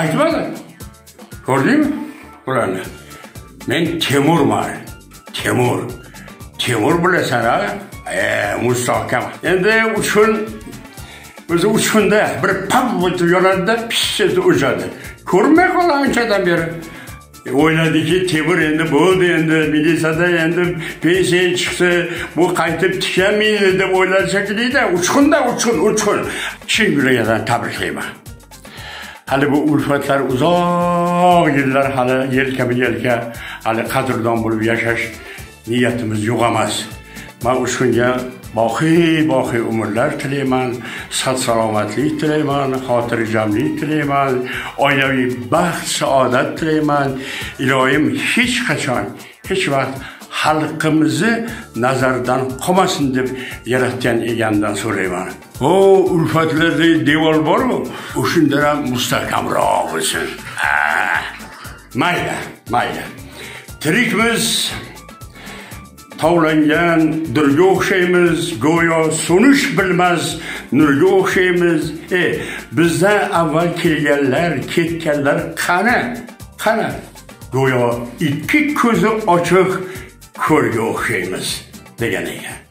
aytmadi ko'rdingmi? Bularni men temurman. Temur. Temur bilasan a e mustahkam. Endi uchun o'zi uchgunda bir pap bo'lib yonadida pishshida uchadi ko'rmay qoldi anchadan beri. E, o'yladiki temur endi bo'ldi endi militsiyada endi pensiya chiqsa bu qaytib tiklanmaydi deb o'yladi shekillida uchqunda uchqun uchqun. Chin yuragidan tabriklayman hali bu ulfatlar uzoq yillar hali yelkama yelka hali qadrdon bo'lib yashash niyatimiz yo'q emas man shunga boqiy boqiy umrlar tilayman sog' salomatlik tilayman xotirjamlik tilayman oilaviy baxt saodat tilayman. Iloyim hech qachon hech vaqt xalqimizni nazardan qolmasin deb yaratgan egamdan so'rayman. O ulfatlarda devor bormi? O'shanda ham mustahkamroq bo'lsin mayli mayli. Tirikmiz tovlangan durga o'xshaymiz go'yo so'nish bilmas nurga o'xshaymiz. E bizdan avval kelganlar ketganlar qani? Qani? Go'yo ikki ko'zi ochiq Jorge O'Gemes de